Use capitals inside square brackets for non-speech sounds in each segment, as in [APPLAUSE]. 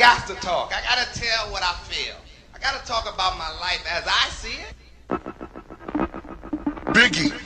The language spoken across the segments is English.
got to talk. I got to tell what I feel. I got to talk about my life as I see it. Biggie.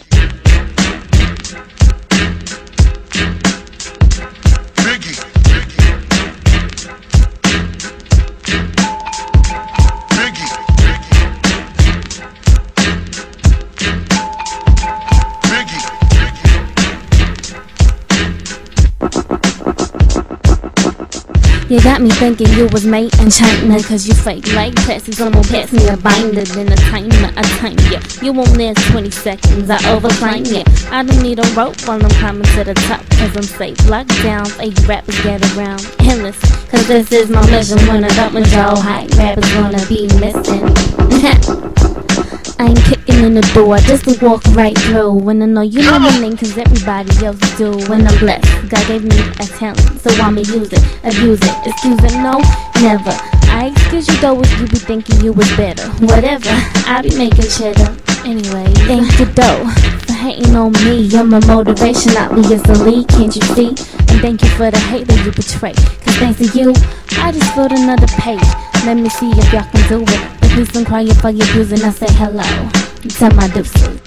You got me thinking you was made in China Cause you fake like passes on won't pass me a binder Then a timer, a time ya You won't last 20 seconds, I overclimb ya I don't need a rope while I'm climbing to the top Cause I'm safe, locked down, fake rappers get around. Listen, cause this is my mission When I dump jaw high, rappers gonna be missing [LAUGHS] I ain't kicking in the door just to walk right through. When I know you know my name, cause everybody else do. When I'm blessed, God gave me a talent, so I'ma use it, abuse it, excuse it, no, never. I excuse you though if you be thinking you was better. Whatever, I be making cheddar. Anyway, thank you though for hating on me. You're my motivation, obviously, can't you see? And thank you for the hate that you betray. Cause thanks to you, I just filled another page. Let me see if y'all can do it. Please don't cry if I get and I say hello to my deuces.